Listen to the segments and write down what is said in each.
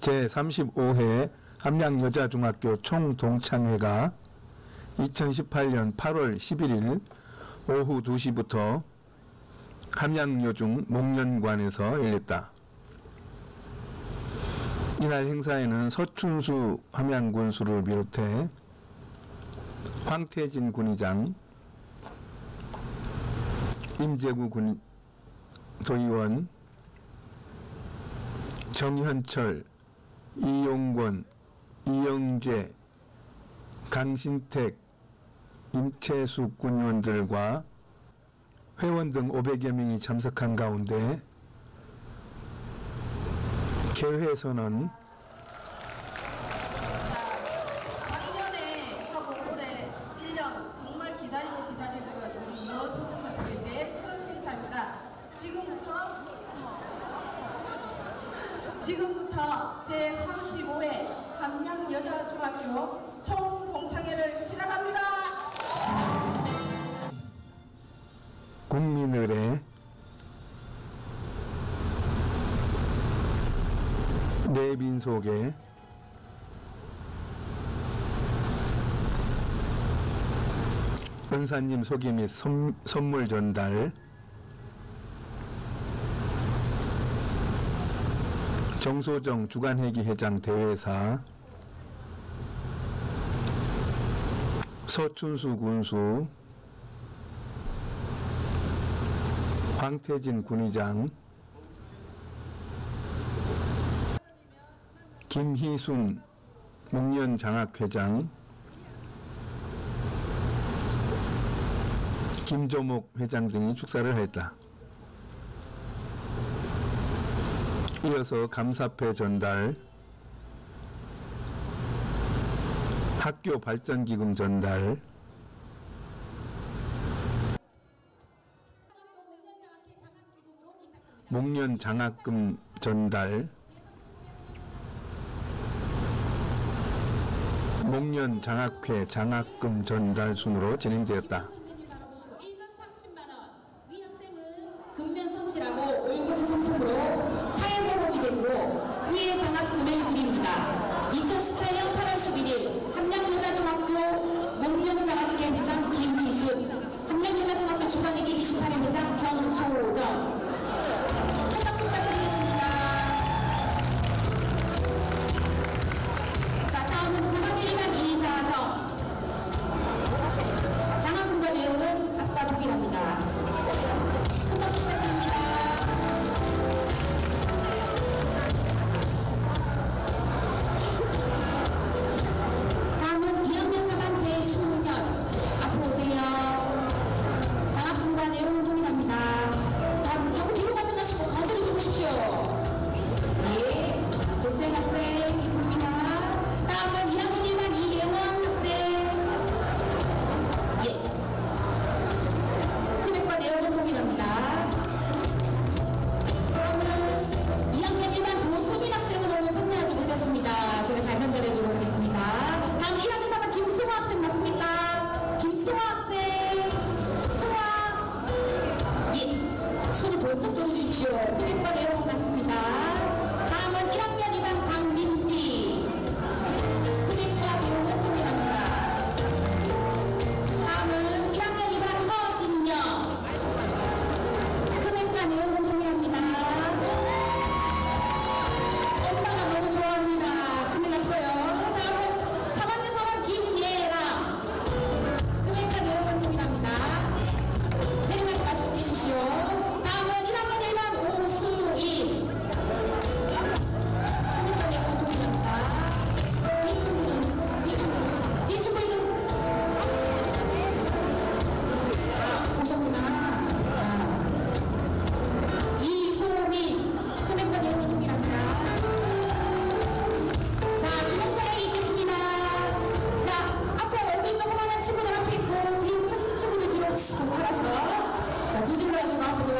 제35회 함양여자중학교 총동창회가 2018년 8월 11일 오후 2시부터 함양여중 목련관에서 열렸다. 이날 행사에는 서춘수 함양군수를 비롯해 황태진 군의장, 임재구 군 도의원, 정현철, 이용권, 이영재, 강신택, 임채숙 군의원들과 회원 등 500여 명이 참석한 가운데 개회에서는 작년에 하고 올해 1년 정말 기다리고 기다리다가 우리 여초등학교의 제일 큰 행사입니다. 지금부터 지금부터 제35회 함양여자중학교 총동창회를 시작합니다. 국민을의 내빈 속에 은사님 소개 및 선, 선물 전달 정소정 주간회기 회장 대회사 서춘수 군수 황태진 군의장 김희순 목련장학회장 김조목 회장 등이 축사를 했다. 이어서 감사패 전달, 학교 발전기금 전달, 목련 장학금 전달, 목련 장학회 장학금 전달 순으로 진행되었다. 선배님 바라보시고 1금 30만 원, 위 학생은 근면 성실하고 올고진 성품으로 되므로 위의 장학금을 드립니다. 2018년 8월 11일 함양여자중학교 목련장학회 회장 김희순, 함양여자중학교 주간회기 28회 회장 정소정. 큰 박수 부탁드리겠습니다.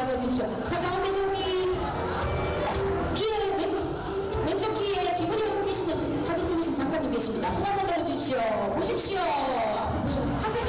좀 와주십시오. 자, 가운데 저기 귀에 왼, 왼쪽 귀에 귀걸이 하고 계시는 사진 찍으신 작가님 계십니다. 손 한번 들어주십시오. 보십시오. 좀 보세요.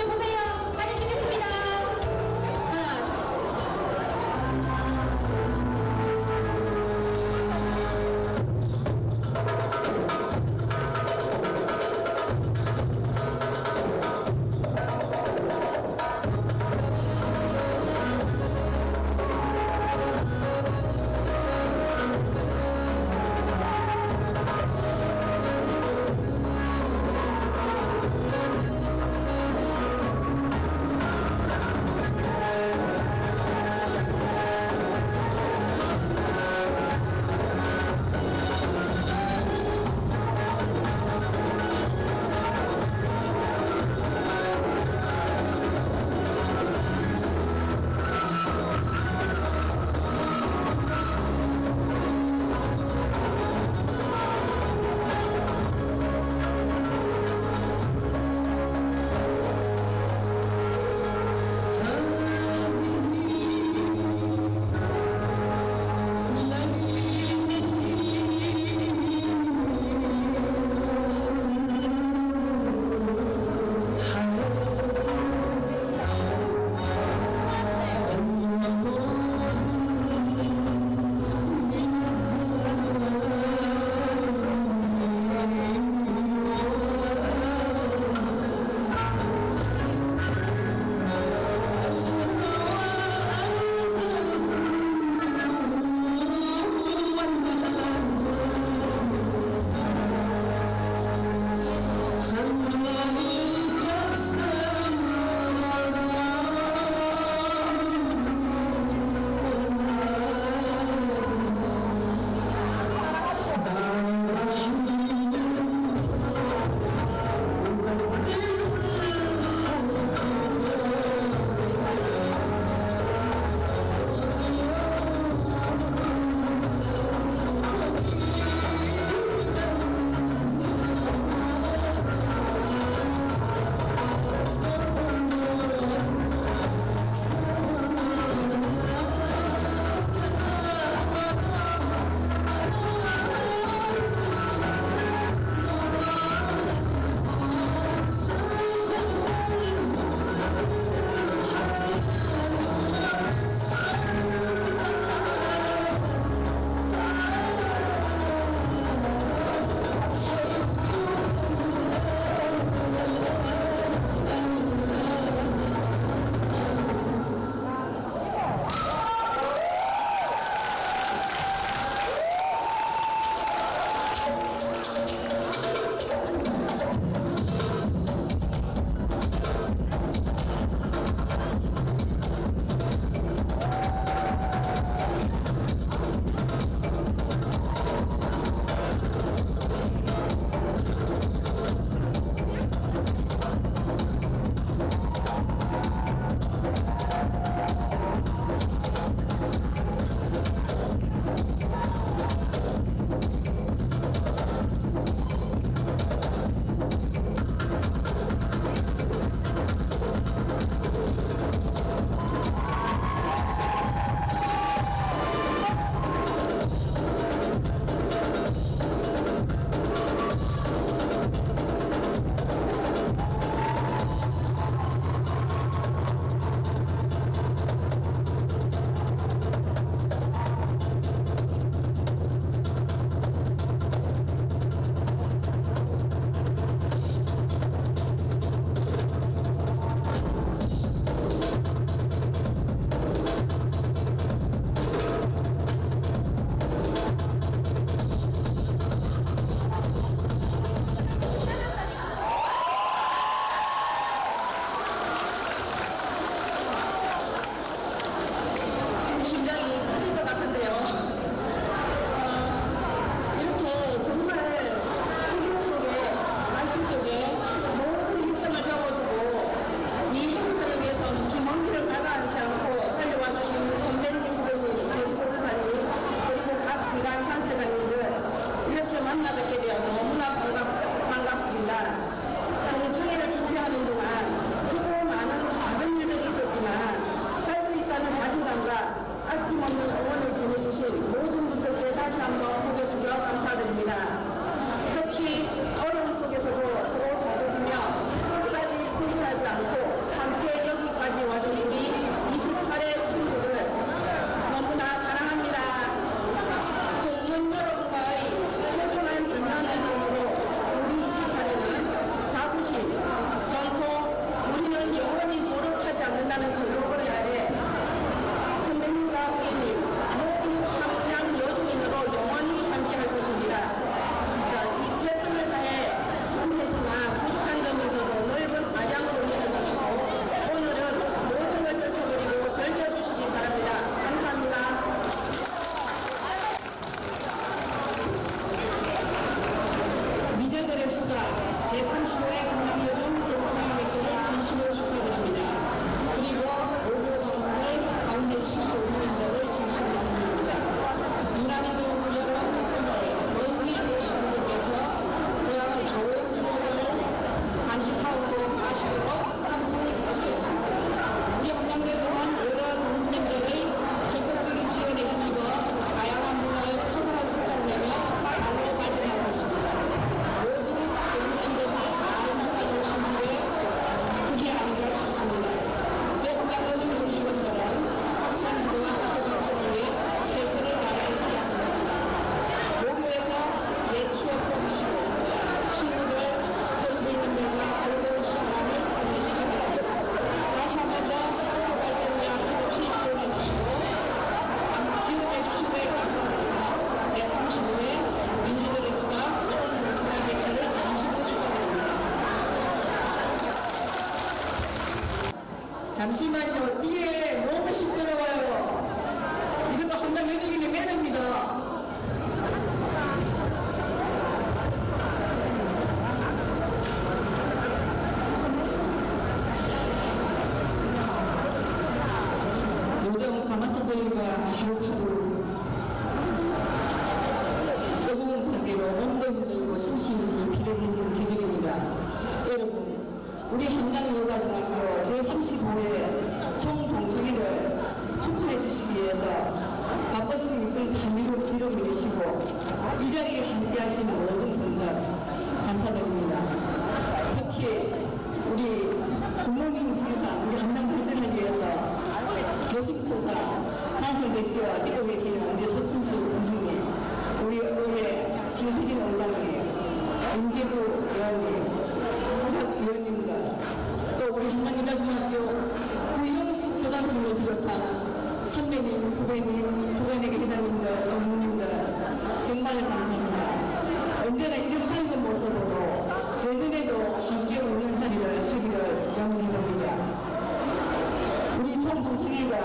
잠시만요. 뒤에 너무 시끄러워요. 이것도 한당 여주인의 매너입니다. 요즘 가마솥저희가 하루하루 뜨거운 반대로 몸도 힘들고 심신이 피로해지는 계절입니다. 여러분, 우리 한강 여가중학교 제35회 총동창회를 축하해 주시기 위해서 바쁘신 일정 다 미루, 뒤로 미루시고 이 자리에 함께하신 모든 분들 감사드립니다. 특히 우리 부모님 중에서 우리 한강 발전을 위해서 노심초사 당선되시어 뛰고 계시는 우리 서춘수 공주님, 우리 올해 한국인 의장님, 임재구 의원님, 박 의원님들, 또 우리 한양기자중학교 구영숙 교장선생님을 비롯한 선배님, 후배님, 부관에게 회장님들, 동무님들 정말 감사합니다. 언제나 이런 밝은 모습으로 내년에도 함께 오는 자리를 하기를 염원해봅니다. 우리 총동창회가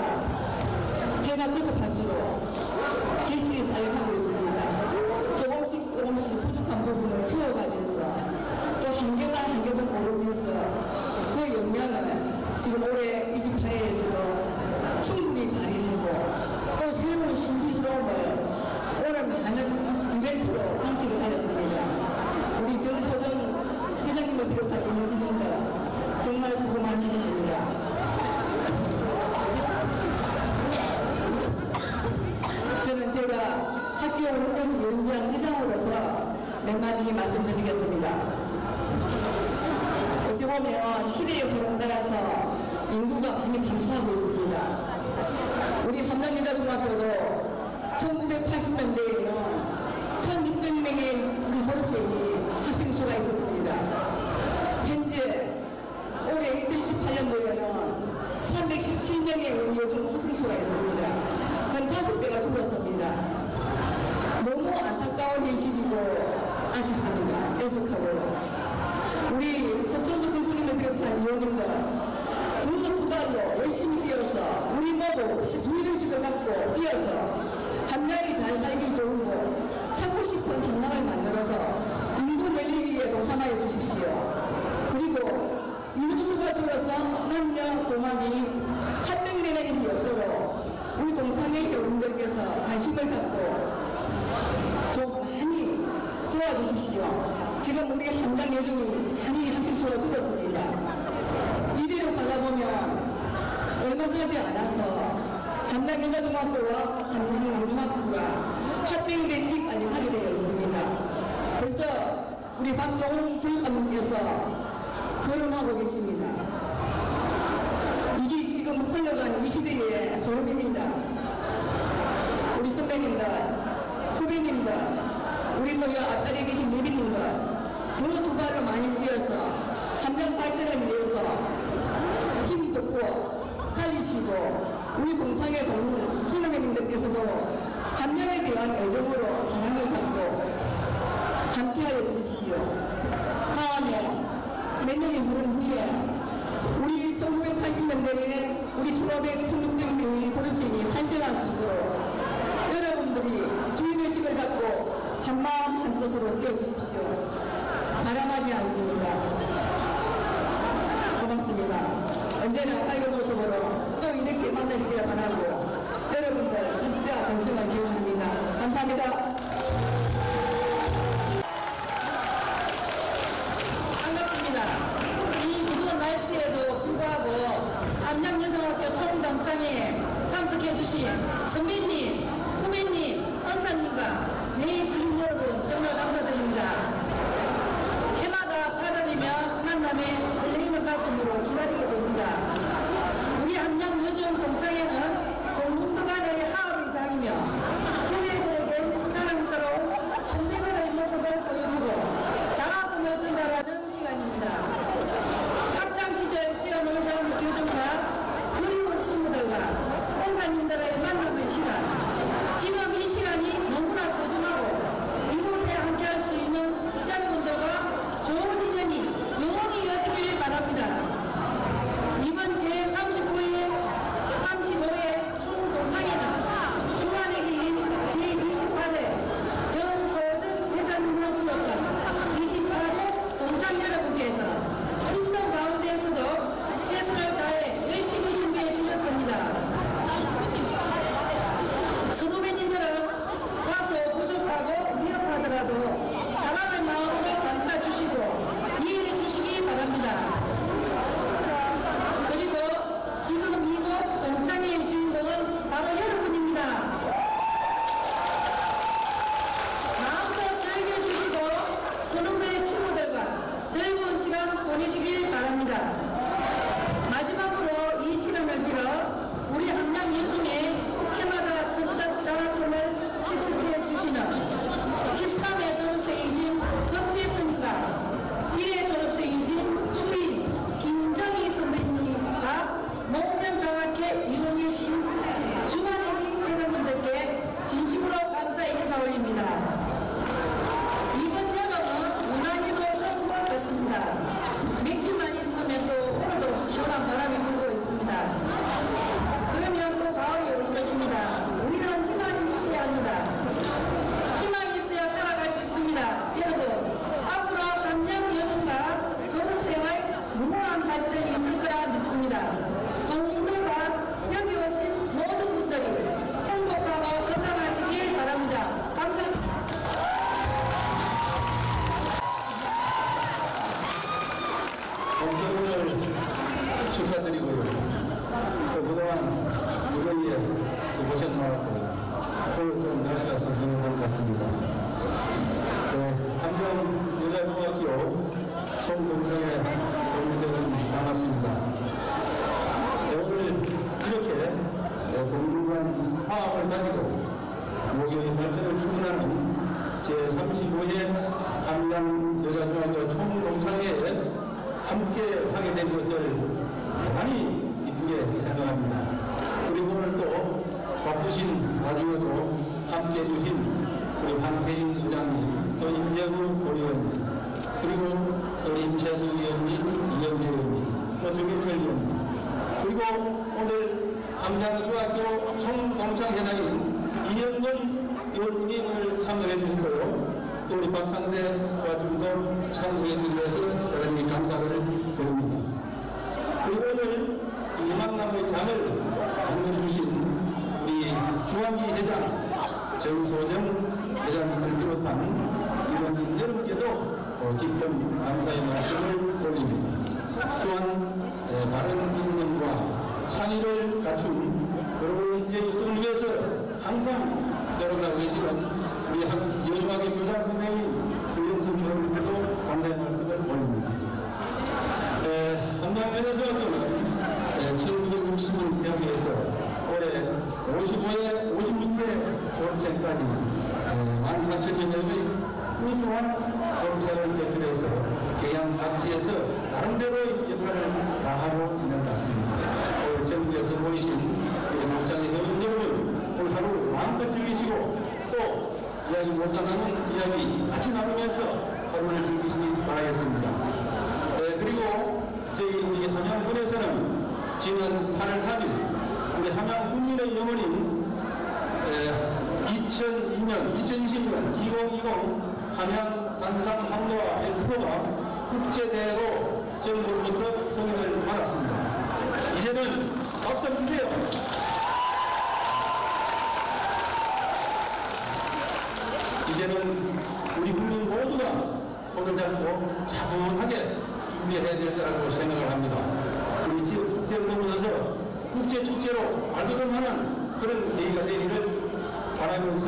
해가 거듭할수록 결실이 쌓여가고 있습니다. 조금씩 조금씩 부족한 부분을 채워가면서 또 한계가 한계도 모르면서 그 역량을 지금 올해 28회에서도 충분히 발휘하고 또 새로운 신비스러움을 오늘 많은 이벤트로 장식을 하였습니다. 우리 정소정 회장님을 비롯한 임원진님들 정말 수고 많이 하셨습니다. 저는 제가 학교 운영위원장 회장으로서 몇 마디 말씀드리겠습니다. 어찌 보면 시대의 흐름 따라서 인구가 많이 감소하고 있습니다. 우리 함양여자중학교도 1980년대에는 1600명의 우리 졸업생이 학생 수가 있었습니다. 현재 올해 2018년도에는 317명의 우리 요즘 학생 수가 있습니다. 한 다섯 배가 줄었습니다. 너무 안타까운 현실이고 아쉽습니다. 애석하고요. 우리 서천수 군수님을 비롯한 의원님들 두두 발로 열심히 뛰어서 우리 모두 주의의식을 갖고 뛰어서 함량이 잘 살기 좋은 곳 찾고 싶은 함량을 만들어서 인구 늘리기에 동참하여 주십시오. 그리고 인구수가 줄어서 남녀 공학이 한 명 되는 일이 없도록 우리 동창회 여러분들께서 관심을 갖고 좀 많이 도와주십시오. 지금 우리 함당 여중이 많이 학생 수가 줄었습니다. 이대로 가다 보면 얼마 가지 않아서 함당 여자중학교와 함당 남중학교가 합병된 일까지 하게 되어 있습니다. 벌써 우리 박종훈 교육감님께서 거론하고 계십니다. 이게 지금 흘러가는 이 시대의 흐름입니다. 우리 선배님들, 후배님들, 우리 또여 앞자리에 계신 예비님들, 두두 발로 많이 뛰어서 함량 발전을 위해서 힘 돋고 달리시고 우리 동창회 동문 선후배님들께서도 함량에 대한 애정으로 사랑을 갖고 함께하여 주십시오. 다음에 몇 년이 흐른 후에 우리 1980년대에 우리 1500, 1600명의 졸업생이 탄생할 수 있도록 여러분들이 주인의식을 갖고 한 마음 한 뜻으로 뛰어주십시오. 바람하지 않습니다. 고맙습니다. 언제나 밝은 모습으로 또 이렇게 만나기를 바라고 여러분들 각자 건승을 기원합니다. 감사합니다. 오픈을 축하드리고요. 또 그동안 무더위에 고생 많았고요. 오늘 좀 날씨가 선선한 것 같습니다. 네, 함경 여자고등학교 총공장의 동문들은 반갑습니다. 함께 하게 된 것을 대단히 기쁘게 생각합니다. 그리고 오늘 또 바쁘신 와중에도 함께 해주신 우리 황태인 의장님, 또 임재구 고위원님, 그리고 또 임채수 의원님, 이영재 의원님, 또 정인철 의원님, 그리고 오늘 함양중학교 총동창회장인 이영근 의원님이 오늘 참석해 주셨고요. 또 우리 박상대 조합장도 참석해 주셔서 대단히 감사를 드립니다. 그리고 오늘 이 만남의 장을 만들어주신 우리 주한기 회장, 정소정 회장님을 비롯한 이번 여러분께도 어, 깊은 감사의 말씀을 올립니다. 또한 에, 바른 인성과 창의를 갖춘 그리고 이제 우승을 위해서 항상 노력하고 계시는 우리 학- 여중학교 교장 선생님 또한 국제대회로 정부로부터 승인을 받았습니다. 이제는 박수 주세요. 이제는 우리 국민 모두가 손을 잡고 차분하게 준비해야 될 거라고 생각을 합니다. 우리 지역 축제를 보면서 국제축제로 알고도 하는 그런 계기가 되기를 바라면서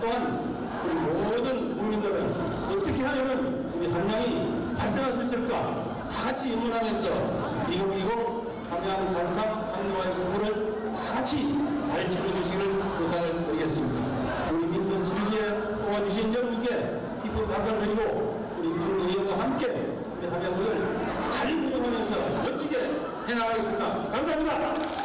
또한 우리 모든 국민들은 어떻게 하면은 우리 함양이 발전할 수 있을까 다 같이 응원하면서 2020 함양 산상 한노화의 승부를 다 같이 잘 지켜주시기를 부탁을 드리겠습니다. 우리 민선 7기에 도와주신 여러분께 기쁜 감사를 드리고 우리 국민의원과 함께 우리 함양군을 잘 운영하면서 멋지게 해나가겠습니다. 감사합니다.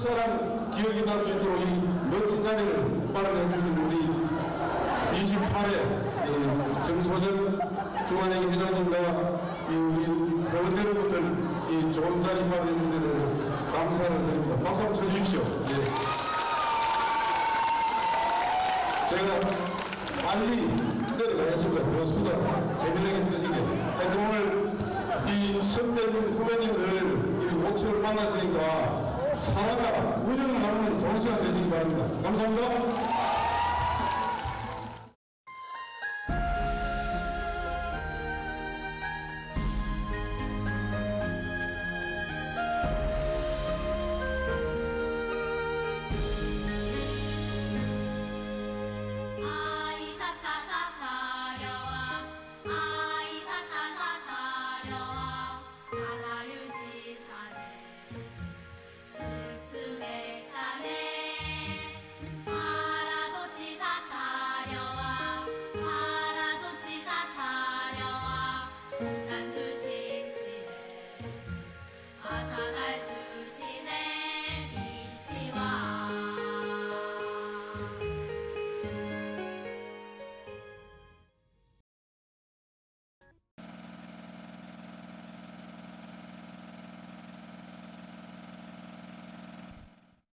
첫사랑 기억이 날 수 있도록 이 멋진 자리를 마련해 주신 우리 28회 정소전 중앙회 회장님과 이 우리 회원 여러분들 이 좋은 자리 마련해 주신 데 대해서 감사를 드립니다. 박수 한번 쳐주십시오. 예. 제가 빨리 내려가겠습니다. 더 수다 재미나게 드시게. 하여튼 오늘 이 선배님, 후배님들 이 목초를 만났으니까 사랑과 우정을 나누는 좋은 시간 되시기 바랍니다. 감사합니다.